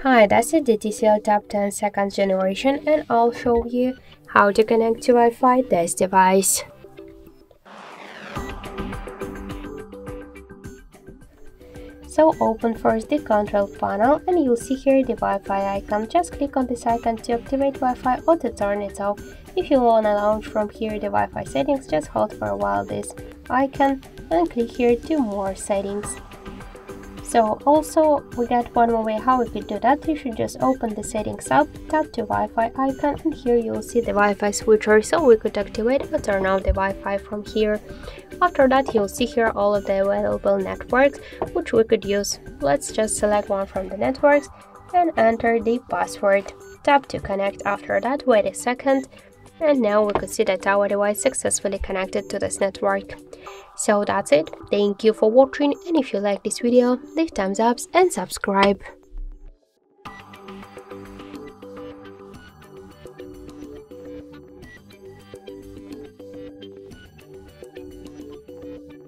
Hi, that's the TCL Tab 10 second generation and I'll show you how to connect to Wi-Fi this device. So open first the control panel and you'll see here the Wi-Fi icon. Just click on this icon to activate Wi-Fi or to turn it off. If you wanna launch from here the Wi-Fi settings, just hold for a while this icon and click here to more settings. So also we got one more way how we could do that. You should just open the settings up, tap the Wi-Fi icon and here you'll see the Wi-Fi switcher so we could activate or turn off the Wi-Fi from here. After that you'll see here all of the available networks which we could use. Let's just select one from the networks and enter the password. Tap to connect after that, wait a second and now we could see that our device successfully connected to this network. So that's it, thank you for watching and if you like this video, leave thumbs up and subscribe.